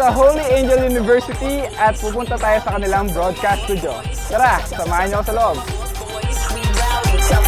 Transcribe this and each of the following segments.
sa Holy Angel University at pupunta tayo sa kanilang broadcast studio. Tara, samahan niyo ako sa loob. Shout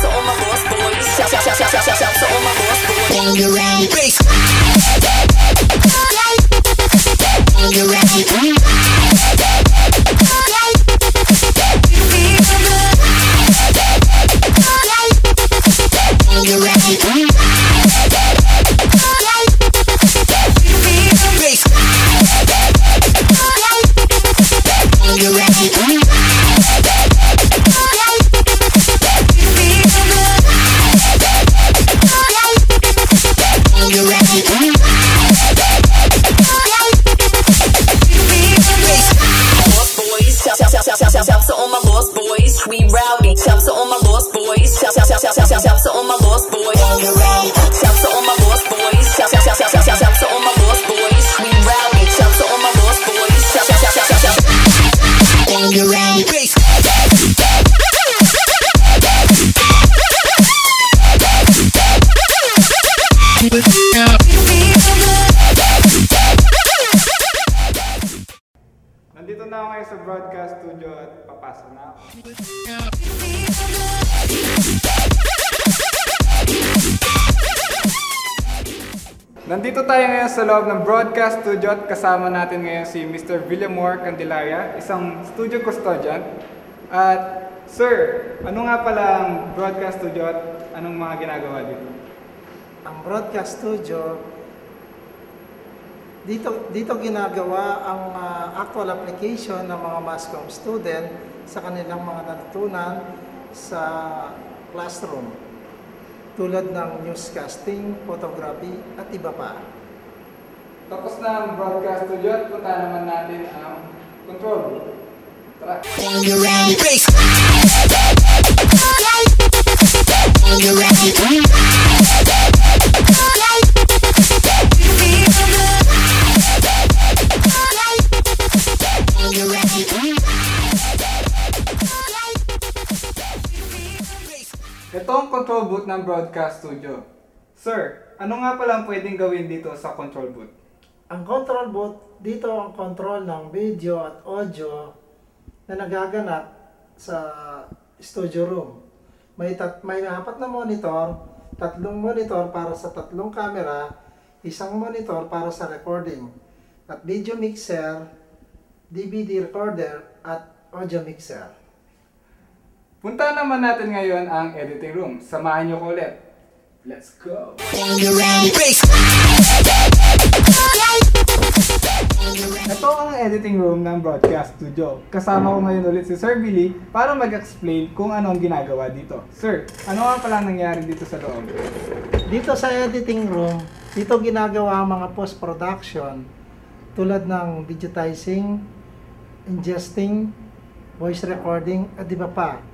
we rowdy. Chumps studio at papasok na ako. Nandito tayo ngayon sa loob ng broadcast studio at kasama natin ngayon si Mr. Villamor Candelaria, isang studio custodian. At Sir, ano nga pala ang broadcast studio at anong mga ginagawa dito? ang broadcast studio dito dito ginagawa ang ah, actual application ng mga mass comm student sa kanilang mga natutunan sa classroom tulad ng newscasting, photography at iba pa. Tapos na ang broadcast studio at punta naman natin ang control room. Tara! Ito ang control booth ng broadcast studio. Sir, ano nga pala ang pwedeng gawin dito sa control booth? Ang control booth, dito ang control ng video at audio na nagaganap sa studio room. May, tat, may apat na monitor, tatlong monitor para sa tatlong camera, isang monitor para sa recording, at video mixer, DVD recorder, at audio mixer. Punta naman natin ngayon ang editing room. Samahan niyo ko ulit. Let's go! Ito ang editing room ng broadcast studio. Kasama ko ngayon ulit si Sir Billy para mag-explain kung ano ang ginagawa dito. Sir, ano nga pala nangyari dito sa loob? Dito sa editing room, dito ginagawa ang mga post-production tulad ng digitizing, ingesting, voice recording, at iba pa.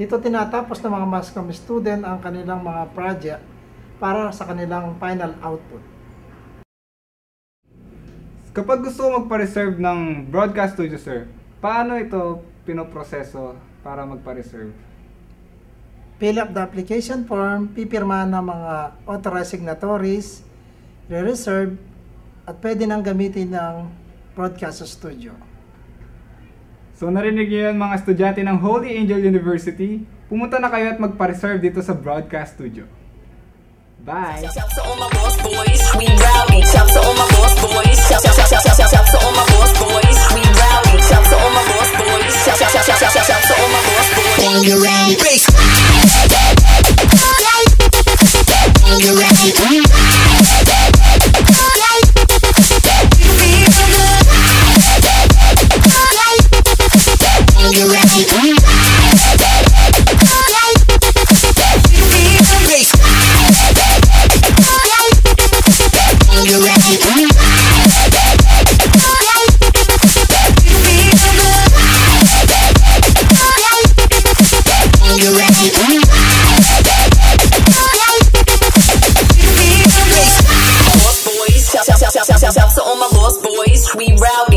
Dito tinatapos ng mga mass comm student ang kanilang mga project para sa kanilang final output. Kapag gusto ko magpa-reserve ng broadcast studio, sir, paano ito pinoproseso para magpa-reserve? Fill up the application form, pipirma ng mga authorized signatories, re-reserve, at pwede nang gamitin ng broadcast studio. So narinig niyo yun mga estudyante ng Holy Angel University. Pumunta na kayo at magpa-reserve dito sa broadcast studio. Bye! we ride